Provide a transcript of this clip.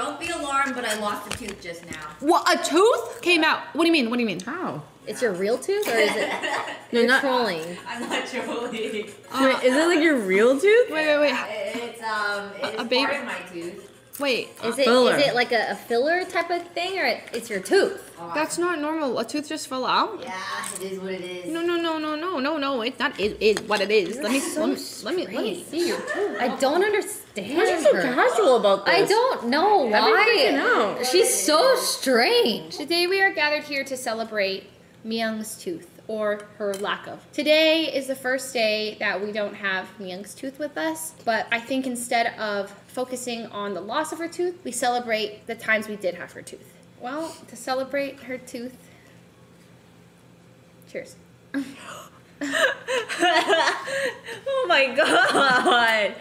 Don't be alarmed, but I lost a tooth just now. What? A tooth came out? What do you mean? What do you mean? How? It's your real tooth or is it No, you're not. trolling? I'm not trolling. Wait, is it like your real tooth? Wait, wait, wait. It's um, it's A baby- part of my tooth. Wait. Is it filler. is it like a, a filler type of thing or it, it's your tooth? Oh, That's not normal. A tooth just fell out. Yeah, it is what it is. No, no, no, no, no, no, no. It's not. It is what it is. Let me, so let me, let me, let me see your tooth. I don't understand Why are you so casual about this? I don't know I've been freaking why. She's so strange. Today we are gathered here to celebrate Miyoung's tooth or her lack of. Today is the first day that we don't have Miyoung's tooth with us, but I think instead of focusing on the loss of her tooth, we celebrate the times we did have her tooth. Well, to celebrate her tooth, cheers. oh my god.